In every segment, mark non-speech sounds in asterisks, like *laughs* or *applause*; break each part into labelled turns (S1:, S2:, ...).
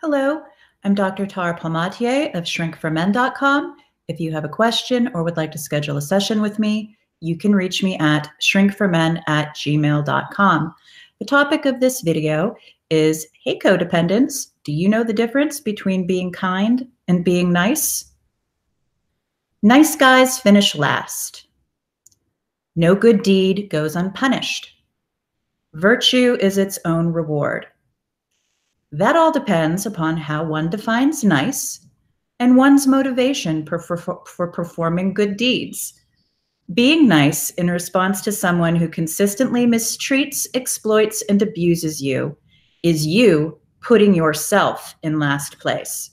S1: Hello, I'm Dr. Tara Palmatier of shrink4men.com. If you have a question or would like to schedule a session with me, you can reach me at shrinkformen at gmail.com. The topic of this video is Hey codependents, do you know the difference between being kind and being nice? Nice guys finish last. No good deed goes unpunished. Virtue is its own reward. That all depends upon how one defines nice and one's motivation for, for, for, performing good deeds. Being nice in response to someone who consistently mistreats, exploits, and abuses you is you putting yourself in last place.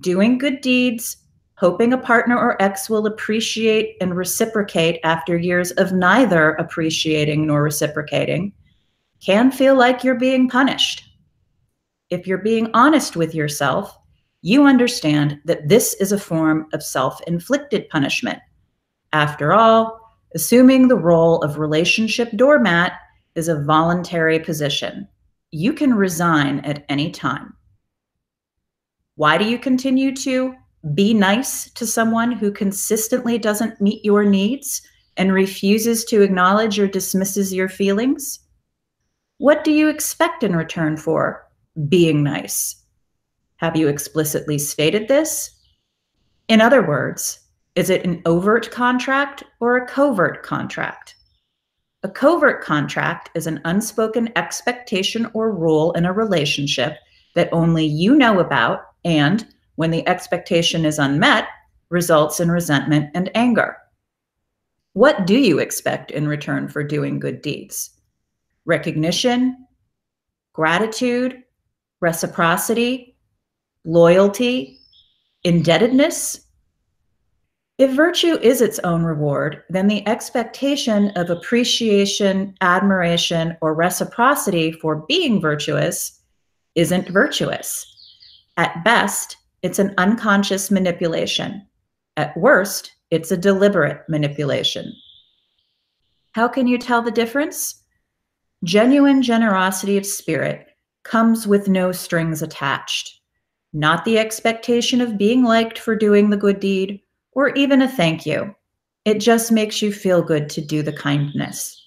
S1: Doing good deeds, hoping a partner or ex will appreciate and reciprocate after years of neither appreciating nor reciprocating, can feel like you're being punished if you're being honest with yourself, you understand that this is a form of self inflicted punishment. After all, assuming the role of relationship doormat is a voluntary position. You can resign at any time. Why do you continue to be nice to someone who consistently doesn't meet your needs and refuses to acknowledge or dismisses your feelings? What do you expect in return for being nice. Have you explicitly stated this? In other words, is it an overt contract or a covert contract? A covert contract is an unspoken expectation or rule in a relationship that only you know about and, when the expectation is unmet, results in resentment and anger. What do you expect in return for doing good deeds? Recognition, gratitude, reciprocity, loyalty, indebtedness. If virtue is its own reward, then the expectation of appreciation, admiration, or reciprocity for being virtuous isn't virtuous. At best, it's an unconscious manipulation. At worst, it's a deliberate manipulation. How can you tell the difference? Genuine generosity of spirit comes with no strings attached, not the expectation of being liked for doing the good deed or even a thank you. It just makes you feel good to do the kindness.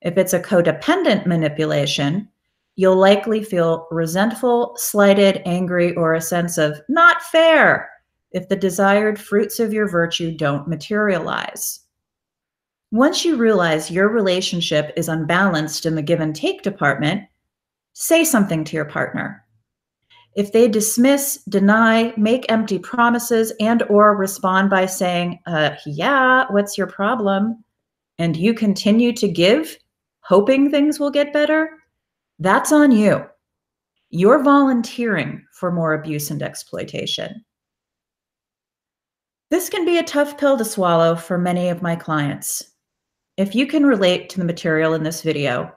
S1: If it's a codependent manipulation, you'll likely feel resentful, slighted, angry, or a sense of not fair if the desired fruits of your virtue don't materialize. Once you realize your relationship is unbalanced in the give and take department, say something to your partner. If they dismiss, deny, make empty promises and or respond by saying, uh, yeah, what's your problem? And you continue to give, hoping things will get better, that's on you. You're volunteering for more abuse and exploitation. This can be a tough pill to swallow for many of my clients. If you can relate to the material in this video,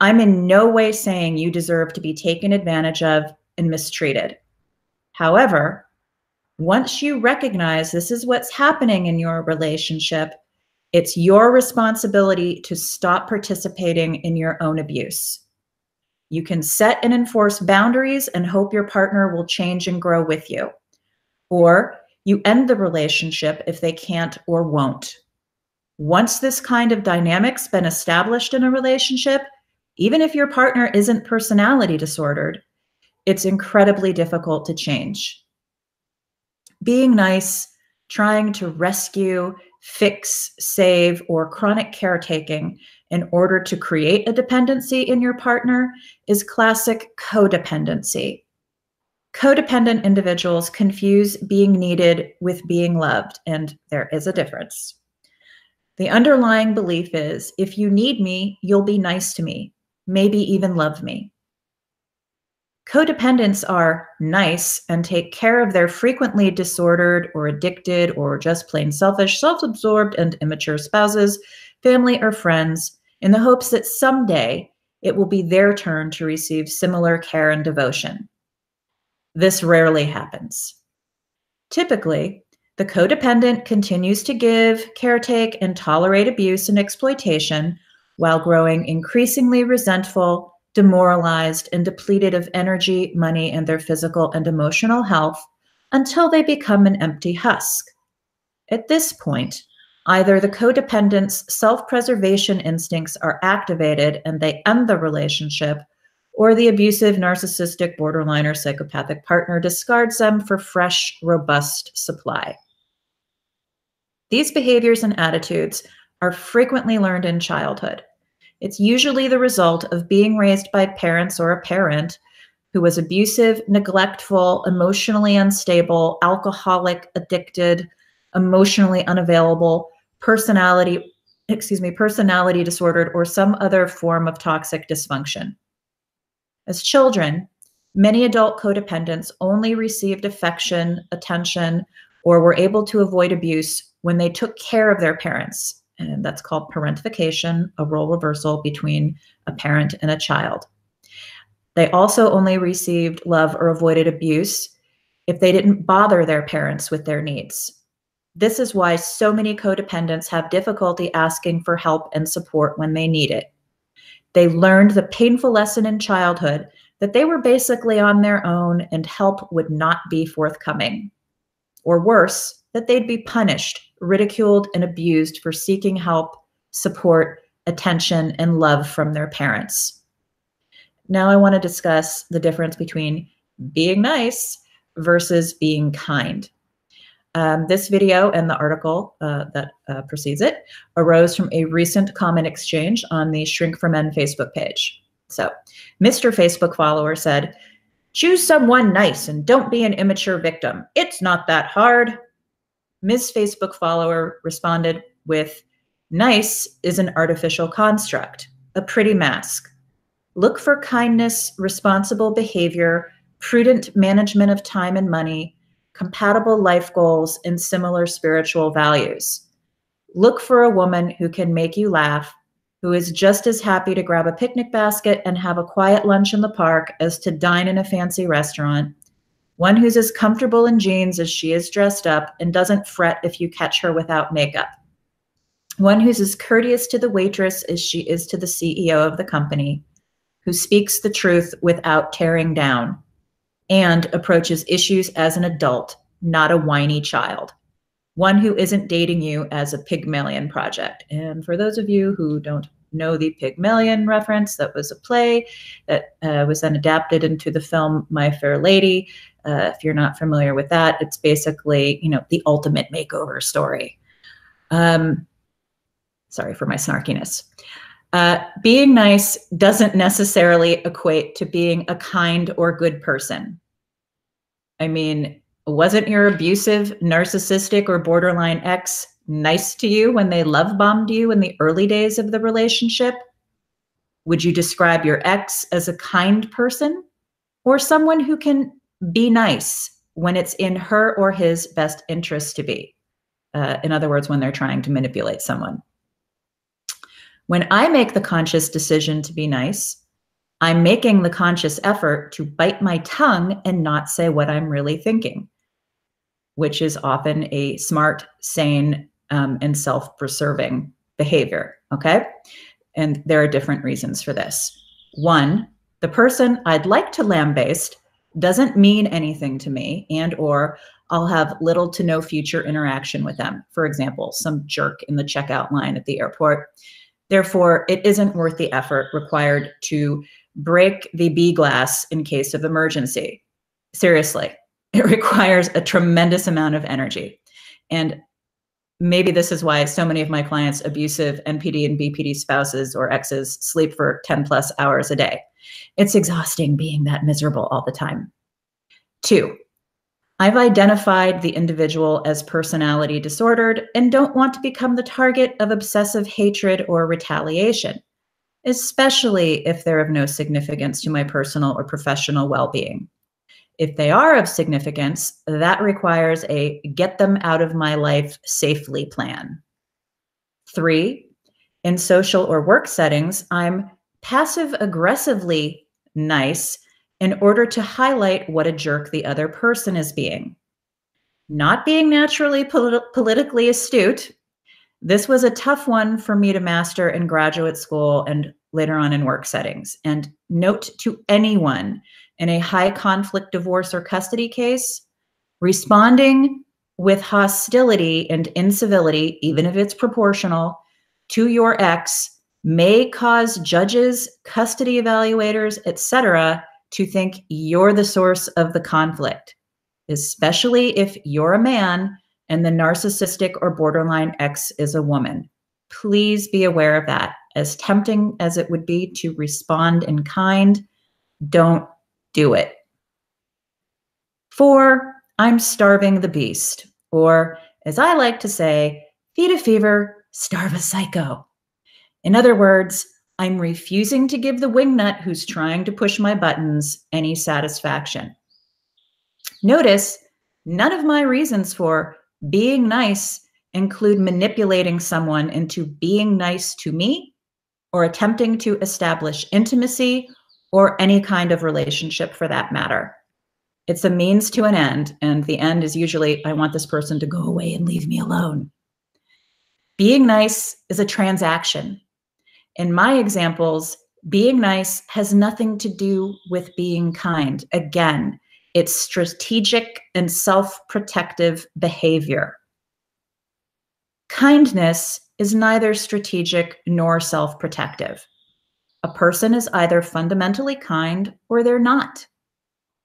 S1: I'm in no way saying you deserve to be taken advantage of and mistreated. However, once you recognize this is what's happening in your relationship, it's your responsibility to stop participating in your own abuse. You can set and enforce boundaries and hope your partner will change and grow with you. Or you end the relationship if they can't or won't. Once this kind of dynamic's been established in a relationship, even if your partner isn't personality disordered, it's incredibly difficult to change. Being nice, trying to rescue, fix, save, or chronic caretaking in order to create a dependency in your partner is classic codependency. Codependent individuals confuse being needed with being loved, and there is a difference. The underlying belief is if you need me, you'll be nice to me maybe even love me. Codependents are nice and take care of their frequently disordered or addicted or just plain selfish, self absorbed, and immature spouses, family, or friends in the hopes that someday it will be their turn to receive similar care and devotion. This rarely happens. Typically, the codependent continues to give, caretake, and tolerate abuse and exploitation while growing increasingly resentful, demoralized, and depleted of energy, money, and their physical and emotional health until they become an empty husk. At this point, either the codependent's self preservation instincts are activated and they end the relationship, or the abusive, narcissistic, borderline, or psychopathic partner discards them for fresh, robust supply. These behaviors and attitudes are frequently learned in childhood. It's usually the result of being raised by parents or a parent who was abusive, neglectful, emotionally unstable, alcoholic, addicted, emotionally unavailable, personality, excuse me, personality disordered, or some other form of toxic dysfunction. As children, many adult codependents only received affection, attention, or were able to avoid abuse when they took care of their parents. And that's called parentification, a role reversal between a parent and a child. They also only received love or avoided abuse if they didn't bother their parents with their needs. This is why so many codependents have difficulty asking for help and support when they need it. They learned the painful lesson in childhood that they were basically on their own and help would not be forthcoming. Or worse, that they'd be punished, ridiculed, and abused for seeking help, support, attention, and love from their parents. Now, I want to discuss the difference between being nice versus being kind. Um, this video and the article uh, that uh, precedes it arose from a recent comment exchange on the Shrink for Men Facebook page. So, Mr. Facebook follower said, Choose someone nice and don't be an immature victim. It's not that hard. Ms. Facebook follower responded with, Nice is an artificial construct, a pretty mask. Look for kindness, responsible behavior, prudent management of time and money, compatible life goals, and similar spiritual values. Look for a woman who can make you laugh, who is just as happy to grab a picnic basket and have a quiet lunch in the park as to dine in a fancy restaurant. One who's as comfortable in jeans as she is dressed up and doesn't fret if you catch her without makeup. One who's as courteous to the waitress as she is to the CEO of the company, who speaks the truth without tearing down and approaches issues as an adult, not a whiny child. One who isn't dating you as a Pygmalion project. And for those of you who don't know the Pygmalion reference, that was a play that uh, was then adapted into the film My Fair Lady. Uh, if you're not familiar with that, it's basically, you know, the ultimate makeover story. Um, sorry for my snarkiness. Uh, being nice doesn't necessarily equate to being a kind or good person. I mean, wasn't your abusive, narcissistic, or borderline ex nice to you when they love bombed you in the early days of the relationship? Would you describe your ex as a kind person or someone who can be nice when it's in her or his best interest to be? Uh, in other words, when they're trying to manipulate someone. When I make the conscious decision to be nice, I'm making the conscious effort to bite my tongue and not say what I'm really thinking, which is often a smart, sane, um, and self preserving behavior. Okay. And there are different reasons for this. One, the person I'd like to lambaste doesn't mean anything to me and or I'll have little to no future interaction with them. For example, some jerk in the checkout line at the airport Therefore, it isn't worth the effort required to break the B glass in case of emergency. Seriously, *laughs* it requires a tremendous amount of energy. And maybe this is why so many of my clients, abusive NPD and BPD spouses or exes, sleep for 10 plus hours a day. It's exhausting being that miserable all the time. Two, I've identified the individual as personality disordered and don't want to become the target of obsessive hatred or retaliation, especially if they're of no significance to my personal or professional well being. If they are of significance, that requires a get them out of my life safely plan. Three, in social or work settings, I'm passive aggressively nice in order to highlight what a jerk the other person is being. Not being naturally polit- politically astute, this was a tough one for me to master in graduate school and later on in work settings. And note to anyone in a high conflict divorce or custody case, responding with hostility and incivility, even if it's proportional, to your ex may cause judges, custody evaluators, etc., to think you're the source of the conflict, especially if you're a man and the narcissistic or borderline ex is a woman. Please be aware of that. As tempting as it would be to respond in kind, don't do it. Four, I'm starving the beast. Or, as I like to say, feed a fever, starve a psycho. In other words, I'm refusing to give the wingnut who's trying to push my buttons any satisfaction. Notice none of my reasons for being nice include manipulating someone into being nice to me or attempting to establish intimacy or any kind of relationship for that matter. It's a means to an end, and the end is usually I want this person to go away and leave me alone. Being nice is a transaction. In my examples, being nice has nothing to do with being kind. Again, it's strategic and self protective behavior. Kindness is neither strategic nor self protective. A person is either fundamentally kind or they're not.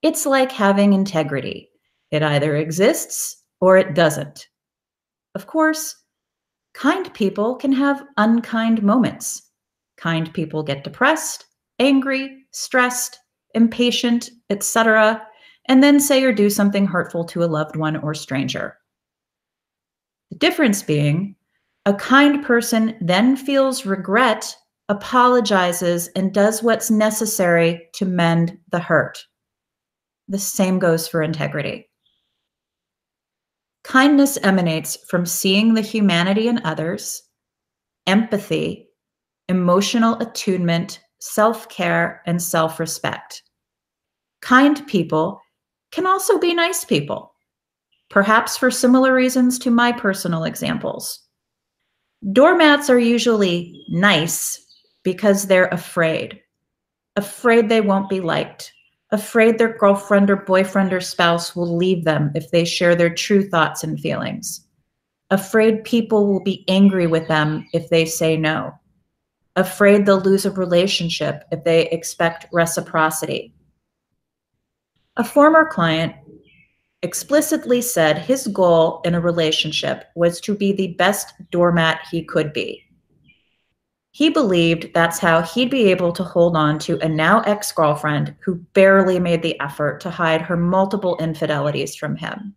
S1: It's like having integrity. It either exists or it doesn't. Of course, kind people can have unkind moments. Kind people get depressed, angry, stressed, impatient, etc., and then say or do something hurtful to a loved one or stranger. The difference being, a kind person then feels regret, apologizes, and does what's necessary to mend the hurt. The same goes for integrity. Kindness emanates from seeing the humanity in others, empathy, emotional attunement, self care, and self respect. Kind people can also be nice people, perhaps for similar reasons to my personal examples. Doormats are usually nice because they're afraid, afraid they won't be liked, afraid their girlfriend or boyfriend or spouse will leave them if they share their true thoughts and feelings, afraid people will be angry with them if they say no, afraid they'll lose a relationship if they expect reciprocity. A former client explicitly said his goal in a relationship was to be the best doormat he could be. He believed that's how he'd be able to hold on to a now ex girlfriend who barely made the effort to hide her multiple infidelities from him.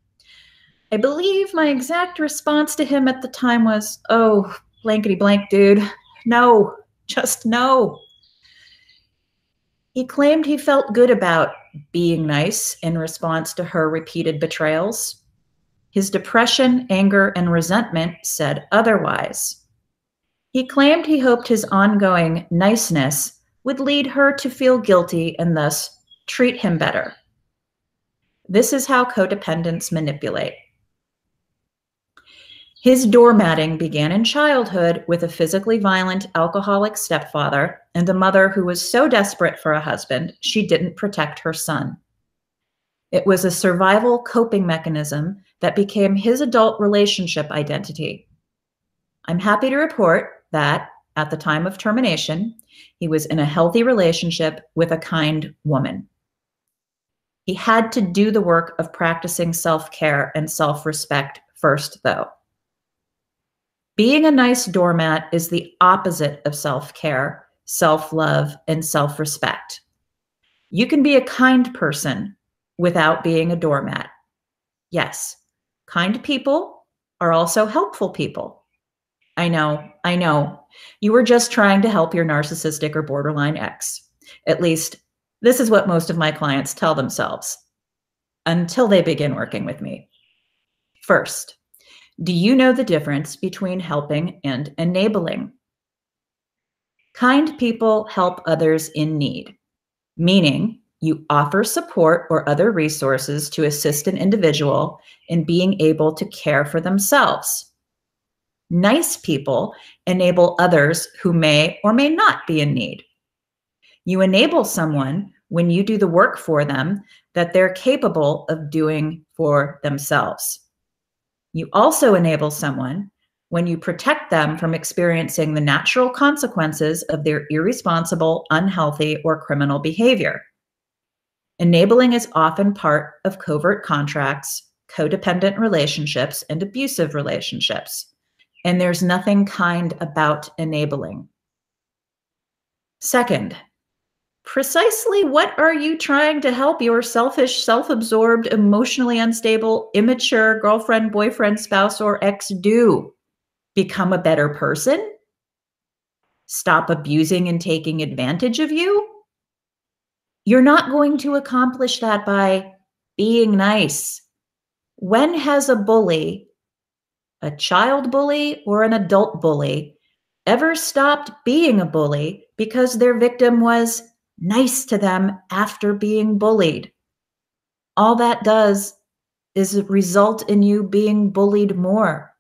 S1: I believe my exact response to him at the time was, Oh, blankety blank, dude. No, just no. He claimed he felt good about being nice in response to her repeated betrayals. His depression, anger, and resentment said otherwise. He claimed he hoped his ongoing niceness would lead her to feel guilty and thus treat him better. This is how codependents manipulate. His doormatting began in childhood with a physically violent alcoholic stepfather and a mother who was so desperate for a husband she didn't protect her son. It was a survival coping mechanism that became his adult relationship identity. I'm happy to report that at the time of termination, he was in a healthy relationship with a kind woman. He had to do the work of practicing self care and self respect first, though. Being a nice doormat is the opposite of self care, self love, and self respect. You can be a kind person without being a doormat. Yes, kind people are also helpful people. I know, I know. You were just trying to help your narcissistic or borderline ex. At least, this is what most of my clients tell themselves until they begin working with me. First, do you know the difference between helping and enabling? Kind people help others in need, meaning you offer support or other resources to assist an individual in being able to care for themselves. Nice people enable others who may or may not be in need. You enable someone when you do the work for them that they're capable of doing for themselves. You also enable someone when you protect them from experiencing the natural consequences of their irresponsible, unhealthy, or criminal behavior. Enabling is often part of covert contracts, codependent relationships, and abusive relationships. And there's nothing kind about enabling. Second, precisely what are you trying to help your selfish, self absorbed, emotionally unstable, immature girlfriend, boyfriend, spouse, or ex do? Become a better person? Stop abusing and taking advantage of you? You're not going to accomplish that by being nice. When has a bully, a child bully or an adult bully, ever stopped being a bully because their victim was nice to them after being bullied? All that does is result in you being bullied more.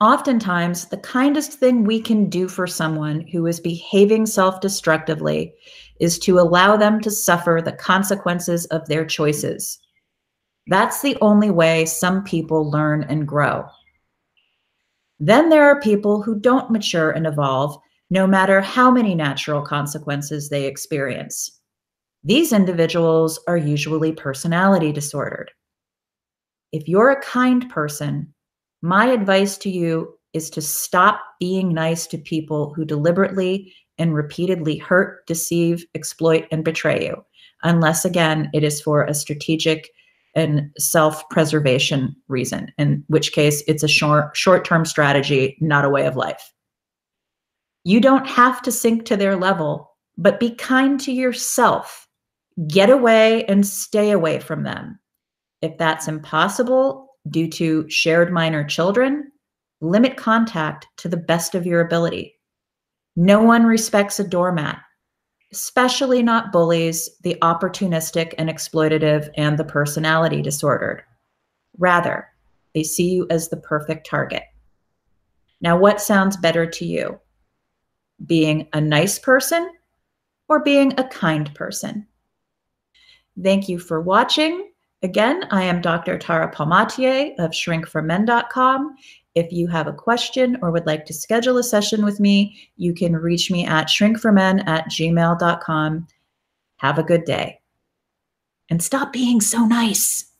S1: Oftentimes, the kindest thing we can do for someone who is behaving self destructively is to allow them to suffer the consequences of their choices. That's the only way some people learn and grow. Then there are people who don't mature and evolve, no matter how many natural consequences they experience. These individuals are usually personality disordered. If you're a kind person, my advice to you is to stop being nice to people who deliberately and repeatedly hurt, deceive, exploit, and betray you, unless, again, it is for a strategic and self-preservation reason, in which case it's a short short-term strategy, not a way of life. You don't have to sink to their level, but be kind to yourself. Get away and stay away from them. If that's impossible, due to shared minor children, limit contact to the best of your ability. No one respects a doormat, especially not bullies, the opportunistic and exploitative, and the personality disordered. Rather, they see you as the perfect target. Now, what sounds better to you? Being a nice person or being a kind person? Thank you for watching. Again, I am Dr. Tara Palmatier of shrink4men.com. If you have a question or would like to schedule a session with me, you can reach me at shrink4men at gmail.com. Have a good day. And stop being so nice.